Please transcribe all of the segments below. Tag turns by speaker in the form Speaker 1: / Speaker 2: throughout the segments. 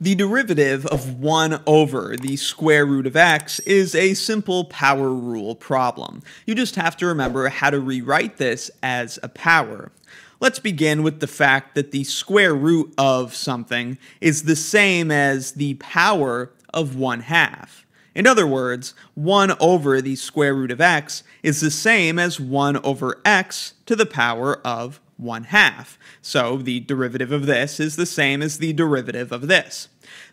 Speaker 1: The derivative of 1 over the square root of x is a simple power rule problem. You just have to remember how to rewrite this as a power. Let's begin with the fact that the square root of something is the same as the power of 1 half. In other words, 1 over the square root of x is the same as 1 over x to the power of 1 half. So the derivative of this is the same as the derivative of this.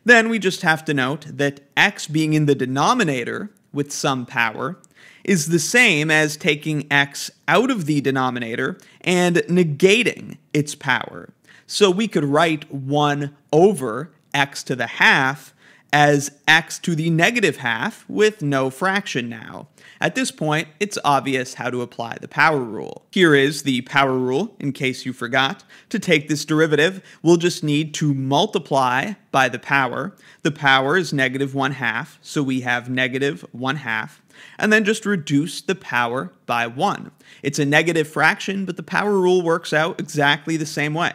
Speaker 1: Then we just have to note that x being in the denominator with some power is the same as taking x out of the denominator and negating its power. So we could write 1 over x to the half as x to the negative half with no fraction now. At this point, it's obvious how to apply the power rule. Here is the power rule, in case you forgot. To take this derivative, we'll just need to multiply by the power. The power is negative 1 half, so we have negative 1 half and then just reduce the power by 1. It's a negative fraction, but the power rule works out exactly the same way.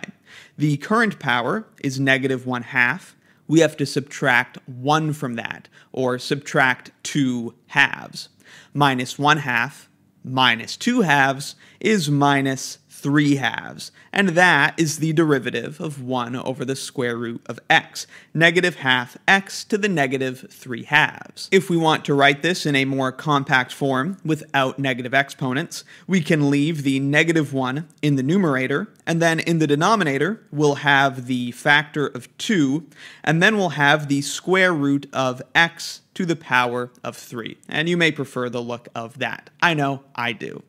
Speaker 1: The current power is negative 1 half, we have to subtract 1 from that, or subtract 2 halves. Minus 1 half minus 2 halves is minus 3 halves, and that is the derivative of 1 over the square root of x, negative half x to the negative 3 halves. If we want to write this in a more compact form without negative exponents, we can leave the negative 1 in the numerator, and then in the denominator, we'll have the factor of 2, and then we'll have the square root of x to the power of 3. And you may prefer the look of that. I know, I do.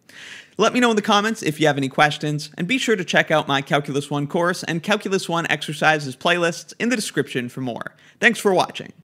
Speaker 1: Let me know in the comments if you have any questions, and be sure to check out my Calculus 1 course and Calculus 1 exercises playlists in the description for more. Thanks for watching.